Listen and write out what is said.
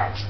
scratched.